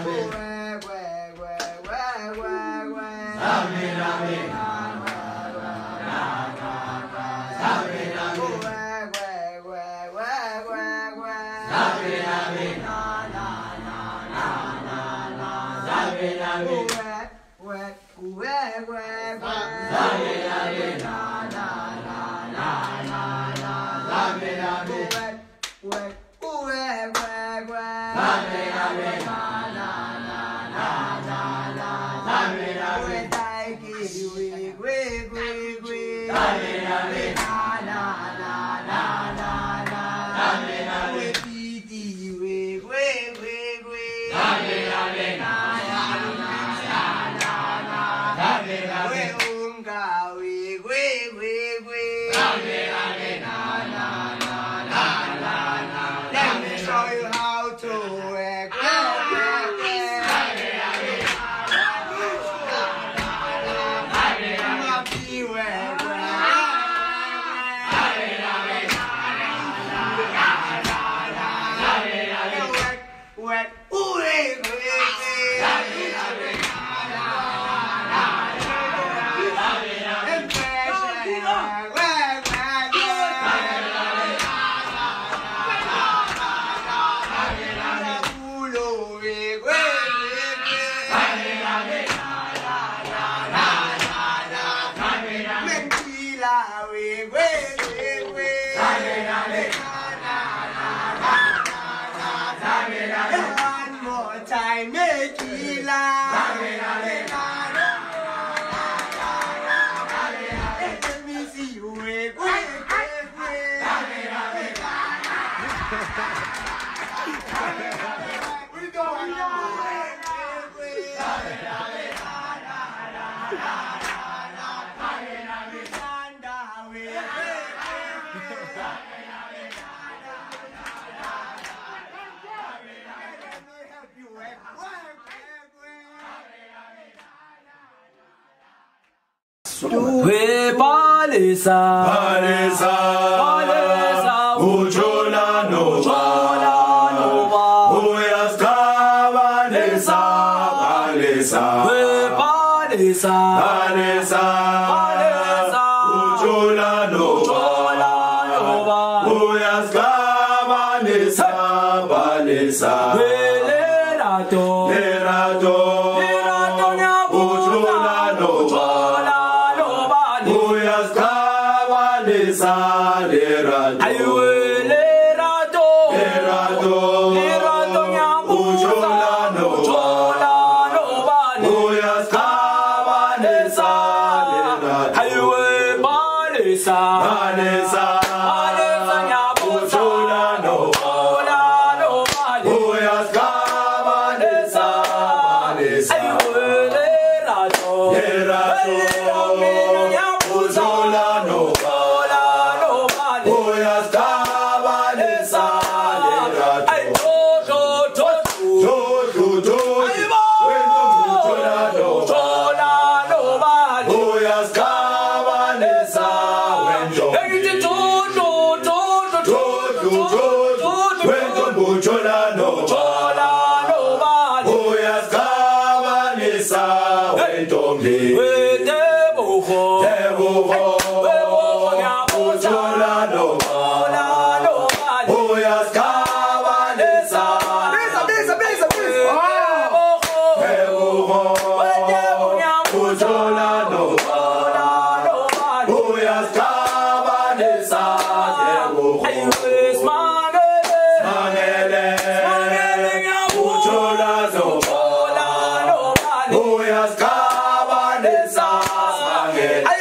Amen. Zaye. Amen. webalesa balesa balesa ujola noba uyasiqabanesa balesa webalesa balesa balesa ujola noba uyasiqabanesa balesa welerato lerato. sa wentombi wetebuho tebuho Hey, 예. 아니,